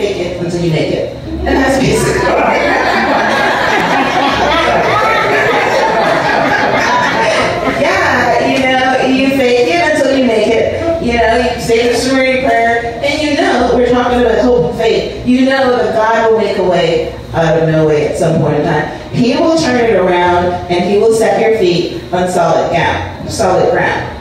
fake it until you make it. And that's basically yeah, you know, you fake it until you make it. You know, you say the sorority prayer, and you know, we're talking about hope and faith. You know that God will make a way out of no way at some point in time. He will turn it around, and He will set your feet on solid ground. Solid ground.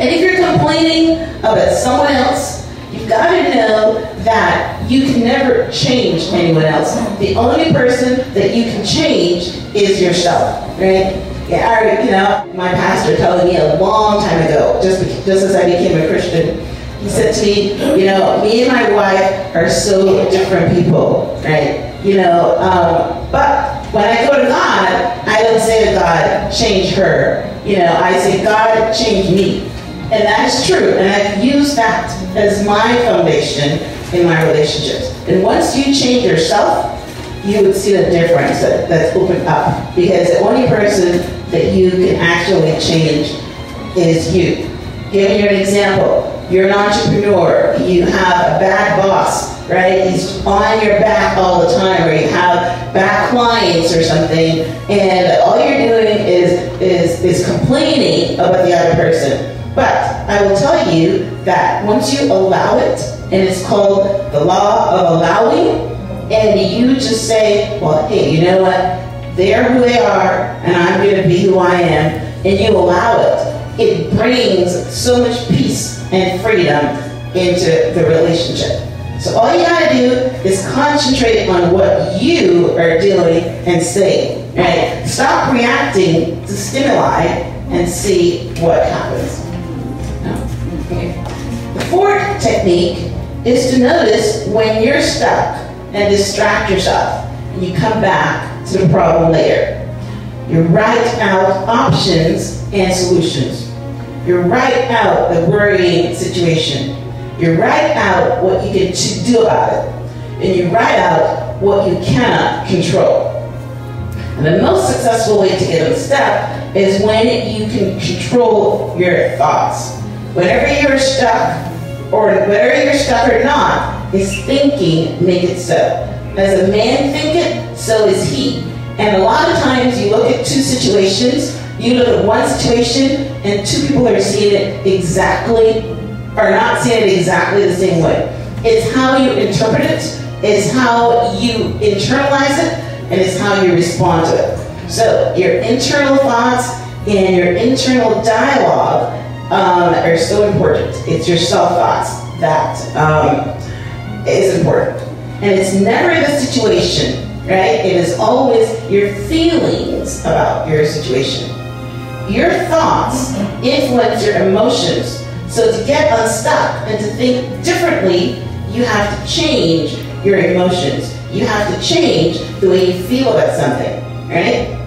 And if you're complaining about someone else, you've got to know that you can never change anyone else. The only person that you can change is yourself, right? Yeah, I, you know, my pastor told me a long time ago, just just as I became a Christian, he said to me, you know, me and my wife are so different people, right? You know, um, but when I go to God, I don't say to God, change her. You know, I say, God, change me. And that's true. And I've used that as my foundation in my relationships. And once you change yourself, you would see the difference that, that's opened up. Because the only person that you can actually change is you. Giving you an example, you're an entrepreneur, you have a bad boss, right? He's on your back all the time, or you have bad clients or something, and all you're doing is is is complaining about the other person. But I will tell you that once you allow it, and it's called the law of allowing, and you just say, well, hey, you know what? They're who they are, and I'm going to be who I am, and you allow it, it brings so much peace and freedom into the relationship. So all you gotta do is concentrate on what you are doing and saying. Right? Stop reacting to stimuli and see what happens. Okay. The fourth technique is to notice when you're stuck and distract yourself. And you come back to the problem later. You write out options and solutions. You write out the worrying situation. You write out what you can do about it. And you write out what you cannot control. And the most successful way to get unstuck is when you can control your thoughts. Whenever you're stuck, or whether you're stuck or not, is thinking make it so. As a man thinketh, so is he. And a lot of times you look at two situations, you look at one situation, and two people are seeing it exactly, or not seeing it exactly the same way. It's how you interpret it, it's how you internalize it, and it's how you respond to it. So your internal thoughts and your internal dialogue um, are so important. It's your self-thoughts that um, is important. And it's never the situation, right? It is always your feelings about your situation. Your thoughts influence your emotions. So to get unstuck and to think differently, you have to change your emotions. You have to change the way you feel about something, right?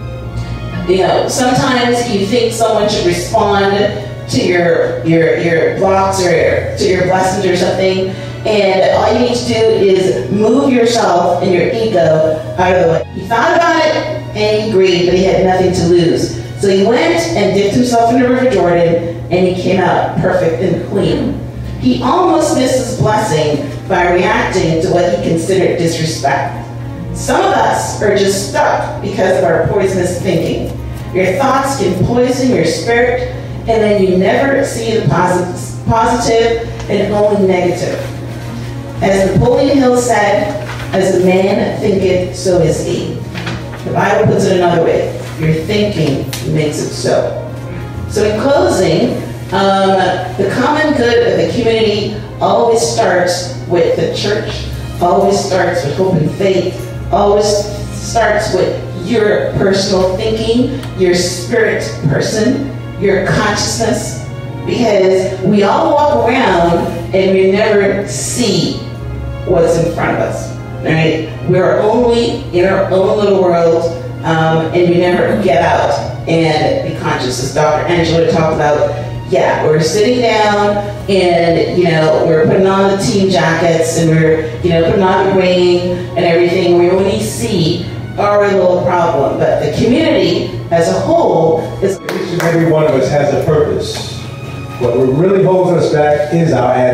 You know, sometimes you think someone should respond to your your your blocks or to your blessings or something, and all you need to do is move yourself and your ego out of the way. He thought about it and he agreed, but he had nothing to lose. So he went and dipped himself in the River Jordan, and he came out perfect and clean. He almost missed his blessing by reacting to what he considered disrespect. Some of us are just stuck because of our poisonous thinking. Your thoughts can poison your spirit, and then you never see the positive and only negative. As Napoleon Hill said, as a man thinketh, so is he. The Bible puts it another way. Your thinking makes it so. So in closing, um, the common good of the community always starts with the church, always starts with hope and faith, always starts with your personal thinking, your spirit person, your consciousness, because we all walk around and we never see what's in front of us, right? We're only in our own little world, um, and we never get out and be conscious. As Dr. Angela talked about, yeah, we're sitting down and, you know, we're putting on the team jackets and we're, you know, putting on the ring and everything. We only see our little problem. But the community as a whole is... Each and every one of us has a purpose. What really holds us back is our attitude.